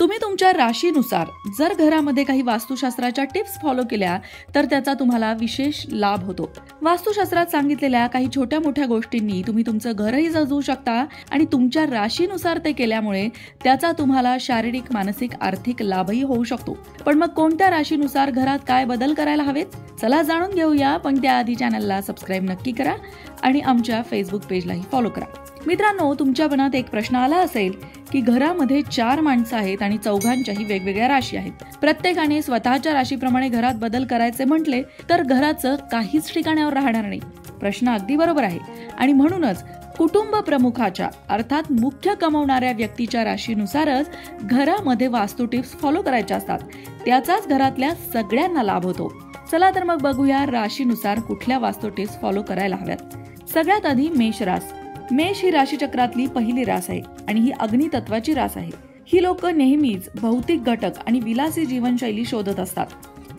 तुम्ही तुमच्या राशीनुसार जर घरामध्ये काही वास्तुशास्त्राच्या टिप्स फॉलो केल्या तर त्याचा तुम्हाला विशेष लाभ होतो. वास्तुशास्त्रात सांगितलेल्या काही छोट्या मोठ्या गोष्टींनी तुम्ही तुमचं घरही सजवू शकता आणि तुमच्या राशीनुसार ते केल्यामुळे त्याचा तुम्हाला शारीरिक मानसिक आर्थिक लाभही होऊ शकतो. पण मग कोणत्या राशीनुसार घरात काय बदल करायला हवेत? चला जाणून घेऊया पण त्याआधी चॅनलला सबस्क्राईब नक्की करा आणि आमच्या फेसबुक पेजलाही फॉलो करा. मित्रांनो तुमच्या मनात एक प्रश्न आला असेल की घरामध्ये चार माणसं आहेत आणि चौघांच्याही वेगवेगळ्या राशी आहेत. प्रत्येकाने स्वतःच्या राशीप्रमाणे घरात बदल करायचे म्हटले तर घराचं काहीच ठिकाणावर राहणार नाही. प्रश्न अगदी बरोबर आहे. आणि म्हणूनच कुटुंब प्रमुखाच्या अर्थात मुख्य कमवणाऱ्या व्यक्तीच्या राशीनुसारच घरामध्ये वास्तू टिप्स फॉलो करायच्या असतात. त्याचाच घरातल्या सगळ्यांना लाभ होतो. चला तर मग बघूया राशीनुसार कुठल्या वास्तू टिप्स फॉलो करायला हव्यात. सगळ्यात आधी मेष रास मेष ही राशीचक्रातली पहिली रास आहे आणि ही अग्नितत्वाची रास आहे. ही लोक नेहमीच भौतिक घटक आणि विलासी जीवनशैली शोधत असतात.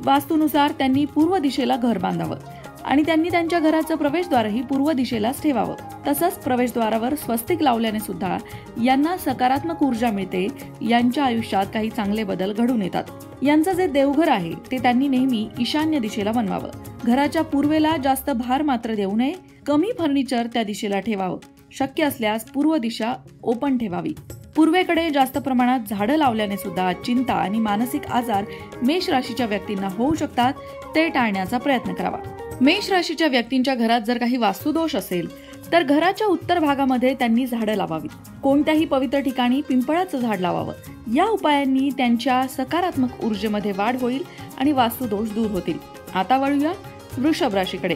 वास्तूनुसार त्यांनी पूर्व दिशेला घर बांधावं आणि त्यांनी त्यांच्या घराचं प्रवेशद्वारही पूर्व दिशेलाच ठेवावं. तसंच प्रवेशद्वारावर स्वस्तिक लावल्याने सुद्धा यांना सकारात्मक ऊर्जा मिळते यांच्या आयुष्यात काही चांगले बदल घडून येतात. यांचं जे देवघर आहे ते त्यांनी नेहमी ईशान्य दिशेला बनवावं. घराच्या पूर्वेला जास्त भार मात्र देऊ नये कमी फर्निचर त्या दिशेला ठेवावं. शक्य असल्यास पूर्व दिशा ओपन ठेवावी. पूर्वेकडे जास्त प्रमाणात झाडं लावल्याने सुद्धा चिंता आणि मानसिक आजार मेष राशीच्या व्यक्तींना होऊ शकतात ते टाळण्याचा प्रयत्न करावा. मेष राशीच्या व्यक्तींच्या घरात जर काही वास्तुदोष असेल तर घराच्या उत्तर भागामध्ये त्यांनी झाडं लावावी कोणत्याही पवित्र ठिकाणी पिंपळाचं झाड लावावं. या उपायांनी त्यांच्या सकारात्मक ऊर्जेमध्ये वाढ होईल आणि वास्तुदोष दूर होतील. आता वळूया वृषभ राशीकडे.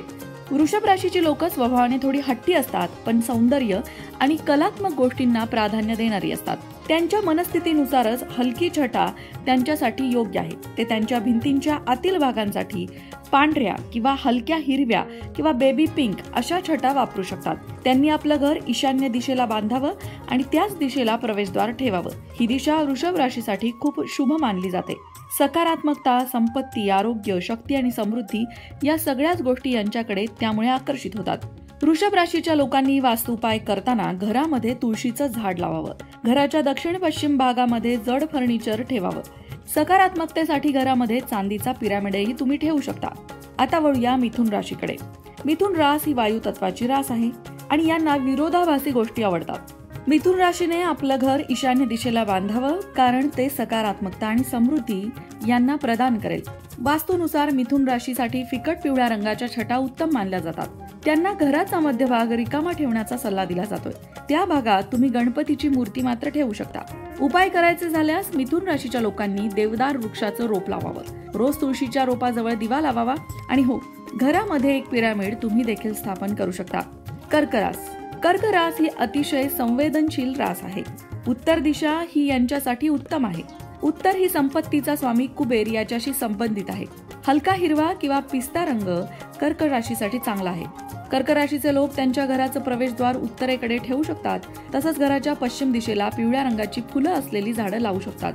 वृषभ राशीची लोक स्वभावाने थोडी हट्टी असतात पण सौंदर्य आणि कलात्मक गोष्टींना प्राधान्य देणारी असतात. त्यांच्या मनस्थितीनुसारच हलकी छटा त्यांच्यासाठी योग्य आहे. ते त्यांच्या भिंतींच्या आतील भागांसाठी पांढऱ्या किंवा हलक्या हिरव्या किंवा बेबी पिंक अशा छटा वापरू शकतात. त्यांनी आपलं घर ईशान्य दिशेला बांधावं आणि त्याच दिशेला प्रवेशद्वार ठेवावं. ही दिशा वृषभ राशीसाठी खूप शुभ मानली जाते. सकारात्मकता संपत्ती आरोग्य शक्ती आणि समृद्धी या सगळ्याच गोष्टी यांच्याकडे त्यामुळे आकर्षित होतात. वृषभ राशीच्या लोकांनी वास्तुपाय करताना घरामध्ये तुळशीचं झाड लावावं. घराच्या दक्षिण पश्चिम भागामध्ये जड फर्निचर ठेवावं. सकारात्मकतेसाठी घरामध्ये चांदीचा पिरामिडही तुम्ही ठेवू शकता. आता वळूया मिथुन राशीकडे. मिथुन रास ही वायू तत्वाची रास आहे आणि यांना विरोधाभासी गोष्टी आवडतात. मिथुन राशीने आपलं घर ईशान्य दिशेला बांधावं कारण ते सकारात्मकता आणि समृद्धी यांना प्रदान करेल. वास्तूनुसार मिथुन राशीसाठी फिकट पिवळ्या रंगाच्या छटा उत्तम मानल्या जातात. त्यांना घराचा मध्यभाग रिकामा ठेवण्याचा सल्ला दिला जातोय. त्या भागात तुम्ही गणपतीची मूर्ती मात्र ठेवू शकता. उपाय करायचे झाल्यास मिथुन राशीच्या लोकांनी देवदार वृक्षाचं रोप लावावं. रोज तुळशीच्या रोपाजवळ दिवा लावावा आणि हो घरामध्ये एक पिरामिड तुम्ही देखील स्थापन करू शकता. कर्करास कर्क रास ही अतिशय संवेदनशील रास आहे. उत्तर दिशा ही यांच्यासाठी उत्तम आहे. उत्तर ही संपत्तीचा स्वामी कुबेर याच्याशी संबंधित आहे. हलका हिरवा किंवा पिस्ता रंग कर्क राशीसाठी चांगला आहे. कर्क राशीचे लोक त्यांच्या घराचं प्रवेशद्वार उत्तरेकडे ठेवू शकतात. तसंच घराच्या पश्चिम दिशेला पिवळ्या रंगाची फुलं असलेली झाडं लावू शकतात.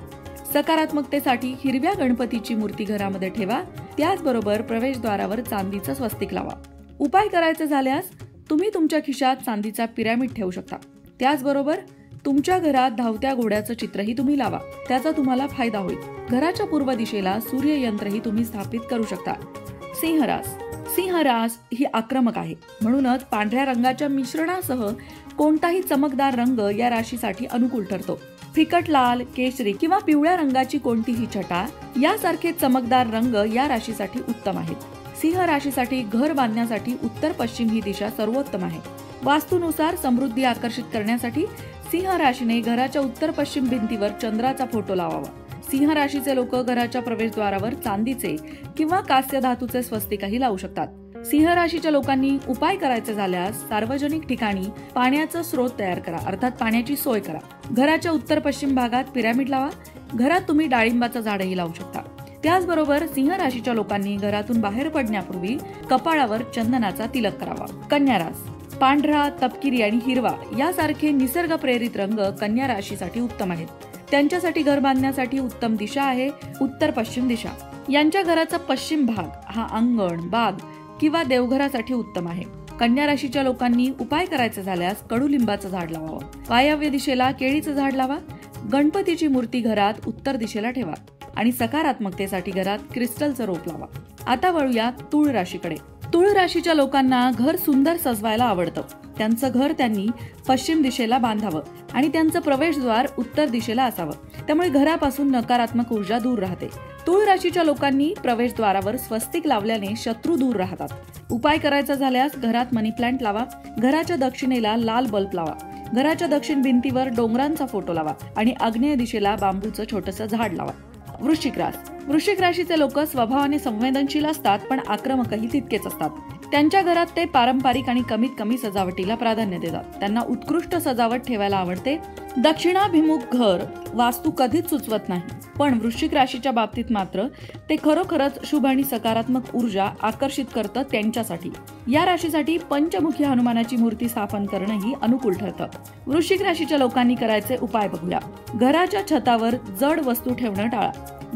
सकारात्मकतेसाठी हिरव्या गणपतीची मूर्ती घरामध्ये ठेवा. त्याचबरोबर प्रवेशद्वारावर चांदीचं स्वस्तिक लावा. उपाय करायचे झाल्यास तुम्ही तुमच्या खिशात चांदीचा पिरॅमिड ठेवू शकता. त्याचबरोबर तुमच्या घरात धावत्या घोड्याचं चित्रही तुम्ही लावा. त्याचा तुम्हाला फायदा होईल. घराच्या पूर्व दिशेला सूर्ययंत्रही तुम्ही स्थापित करू शकता. सिंहरास. सिंहरास ही आक्रमक आहे. म्हणूनच पांढऱ्या रंगाच्या मिश्रणासह कोणताही चमकदार रंग या राशीसाठी अनुकूल ठरतो. फिकट लाल केशरी किंवा पिवळ्या रंगाची कोणतीही छटा यासारखे चमकदार रंग या राशीसाठी उत्तम आहेत. सिंह राशीसाठी घर बांधण्यासाठी उत्तर पश्चिम ही दिशा सर्वोत्तम आहे. वास्तूनुसार समृद्धी आकर्षित करण्यासाठी सिंह राशीने घराच्या उत्तर पश्चिम भिंतीवर चंद्राचा फोटो लावावा. सिंह राशीचे लोक घराच्या प्रवेशद्वारावर चांदीचे किंवा कास्य धातूचे स्वस्तिकाही लावू शकतात. सिंह राशीच्या लोकांनी उपाय करायचे झाल्यास सार्वजनिक ठिकाणी पाण्याचा स्रोत तयार करा अर्थात पाण्याची सोय करा. घराच्या उत्तर पश्चिम भागात पिरॅमिड लावा. घरात तुम्ही डाळिंबाचं झाडही लावू शकता. त्याचबरोबर सिंह राशीच्या लोकांनी घरातून बाहेर पडण्यापूर्वी कपाळावर चंदनाचा तिलक करावा. कन्या रास पांढरा तपकिरी आणि हिरवा यासारखे निसर्ग प्रेरित रंग कन्या राशीसाठी उत्तम आहेत. त्यांच्यासाठी घर बांधण्यासाठी उत्तम दिशा आहे उत्तर पश्चिम दिशा. यांच्या घराचा पश्चिम भाग हा अंगण बाग किंवा देवघरासाठी उत्तम आहे. कन्या राशीच्या लोकांनी उपाय करायचे झाल्यास कडुलिंबाचं झाड लावावं. वायव्य दिशेला केळीचं झाड लावा. गणपतीची मूर्ती घरात उत्तर दिशेला ठेवा. आणि सकारात्मकतेसाठी घरात क्रिस्टलचं रोप लावा. आता वळूया तुळ राशीकडे. तुळ राशीच्या लोकांना घर सुंदर सजवायला आवडतं. त्यांचं घर त्यांनी पश्चिम दिशेला बांधावं आणि त्यांचं प्रवेशद्वार उत्तर दिशेला असावं. त्यामुळे घरापासून नकारात्मक ऊर्जा दूर राहते. तुळ राशीच्या लोकांनी प्रवेशद्वारावर स्वस्तिक लावल्याने शत्रू दूर राहतात. उपाय करायचा झाल्यास घरात मनी प्लांट लावा. घराच्या दक्षिणेला लाल बल्ब लावा. घराच्या दक्षिण भिंतीवर डोंगरांचा फोटो लावा आणि आग्नेय दिशेला बांबूचं छोटस झाड लावा. वृश्चिक रास. वृश्चिक राशीचे लोक स्वभावाने संवेदनशील असतात पण आक्रमकही तितकेच असतात. त्यांच्या घरात ते पारंपरिक आणि कमीत कमी सजावटीला प्राधान्य देतात. त्यांना उत्कृष्ट सजावट ठेवायला आवडते. दक्षिणाभिमुख घर वास्तू कधीच सुचवत नाही. पण वृश्चिक राशीच्या बाबतीत मात्र ते खरोखरच शुभ आणि सकारात्मक ऊर्जा आकर्षित करतं त्यांच्यासाठी. या राशीसाठी पंचमुखी हनुमानाची मूर्ती स्थापन करणंही अनुकूल ठरतं. वृश्चिक राशीच्या लोकांनी करायचे उपाय बघूया. घराच्या छतावर जड वस्तू ठेवणं टाळा.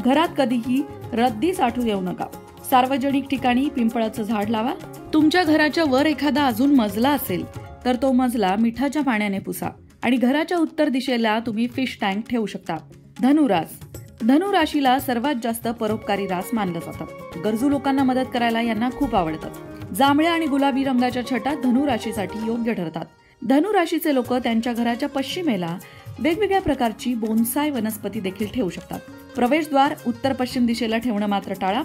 घरात कधीही रद्दी साठू देऊ नका. सार्वजनिक ठिकाणी पिंपळाचं झाड लावा. तुमच्या घराच्या वर एखादा अजून मजला असेल तर तो मजला मिठाच्या पाण्याने पुसा आणि घराच्या उत्तर दिशेला तुम्ही फिश टँक ठेवू शकता. धनुरास. धनुराशीला सर्वात जास्त परोपकारी रास मानलं जातं. गरजू लोकांना मदत करायला यांना खूप आवडतं. जांभळ्या आणि गुलाबी रंगाच्या छटा धनुराशीसाठी योग्य ठरतात. धनुराशीचे लोक त्यांच्या घराच्या पश्चिमेला वेगवेगळ्या प्रकारची बोनसाय वनस्पती देखील ठेवू शकतात. प्रवेशद्वार उत्तर पश्चिम दिशेला ठेवणं मात्र टाळा.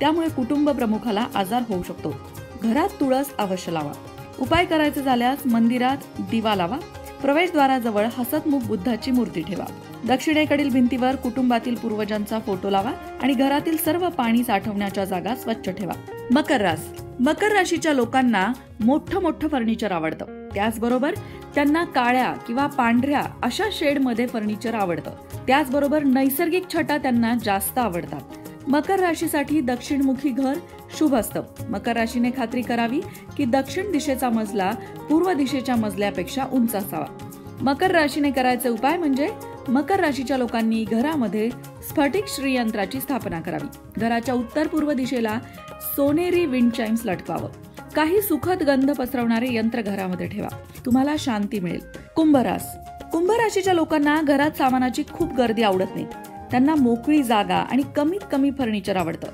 त्यामुळे कुटुंब प्रमुखाला आजार होऊ शकतो. घरात तुळस अवश्य लावा. उपाय करायचे झाल्यास मंदिरात दिवा लावा. प्रवेशद्वाराजवळ हसतमुख बुद्धाची मूर्ती ठेवा. दक्षिणेकडील भिंतीवर कुटुंबातील पूर्वजांचा फोटो लावा आणि घरातील सर्व पाणी साठवण्याच्या जागा स्वच्छ ठेवा. मकर रास. मकर राशीच्या लोकांना मोठं मोठं फर्निचर आवडतं. त्याचबरोबर त्यांना काळ्या किंवा पांढऱ्या अशा शेडमध्ये फर्निचर आवडतं. त्याचबरोबर नैसर्गिक छटा त्यांना जास्त आवडतात. मकर राशीसाठी दक्षिणमुखी घर शुभ असतं मकर राशीने खात्री करावी की दक्षिण दिशेचा मजला पूर्व दिशेच्या मजल्यापेक्षा उंच असावा. मकर राशीने करायचे उपाय म्हणजे मकर राशीच्या लोकांनी घरामध्ये स्फटिक श्रीयंत्राची स्थापना करावी. घराच्या उत्तर पूर्व दिशेला सोनेरी विंड चाइम्स लटकावं काही सुखद गंध पसरवणारे यंत्र घरामध्ये ठेवा. तुम्हाला शांती मिळेल. कुंभरास कुंभ राशीच्या लोकांना घरात सामानाची खूप गर्दी आवडत नाही. त्यांना मोकळी जागा आणि कमीत कमी फर्निचर आवडतं.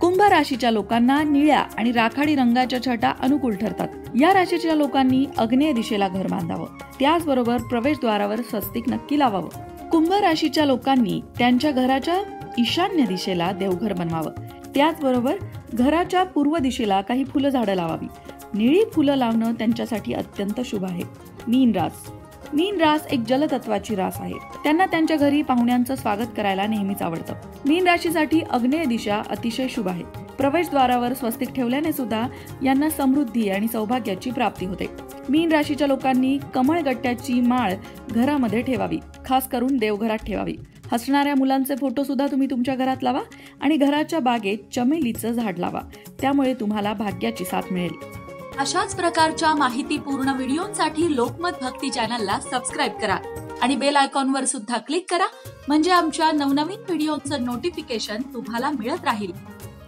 कुंभ राशीच्या लोकांना निळ्या आणि राखाडी रंगाच्या छटा अनुकूल ठरतात. या राशीच्या लोकांनी अग्नेय दिशेला घर बांधावं. त्याचबरोबर प्रवेशद्वारावर स्वस्तिक नक्की लावावं. कुंभ राशीच्या लोकांनी त्यांच्या घराच्या ईशान्य दिशेला देवघर बनवावं. त्याचबरोबर घराच्या पूर्व दिशेला काही फुलं झाडं लावावी. निळी फुलं लावणं त्यांच्यासाठी अत्यंत शुभ आहे. मीन रास. मीन रास एक जलतत्वाची रास आहे. त्यांना त्यांच्या घरी पाहुण्यांचं स्वागत करायला नेहमीच आवडतं. मीन राशीसाठी अग्नेय दिशा अतिशय शुभ आहे. प्रवेशद्वारावर स्वस्तिक ठेवल्याने सुद्धा यांना समृद्धी आणि सौभाग्याची प्राप्ती होते. मीन राशीच्या लोकांनी कमळ गट्ट्याची माळ घरामध्ये ठेवावी. खास करून देवघरात ठेवावी. हसणाऱ्या मुलांचे फोटो सुद्धा तुम्ही तुमच्या घरात लावा आणि घराच्या बागेत चमेलीचं झाड लावा. त्यामुळे तुम्हाला भाग्याची साथ मिळेल. अशाच प्रकारच्या माहितीपूर्ण व्हिडिओसाठी लोकमत भक्ती चॅनलला सबस्क्राईब करा आणि बेल आयकॉनवर सुद्धा क्लिक करा म्हणजे आमच्या नवनवीन व्हिडिओचं नोटिफिकेशन तुम्हाला मिळत राहील.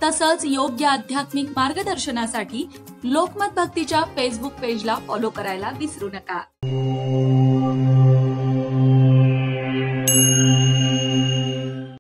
तसंच योग्य आध्यात्मिक मार्गदर्शनासाठी लोकमत भक्तीच्या फेसबुक पेजला फॉलो करायला विसरू नका.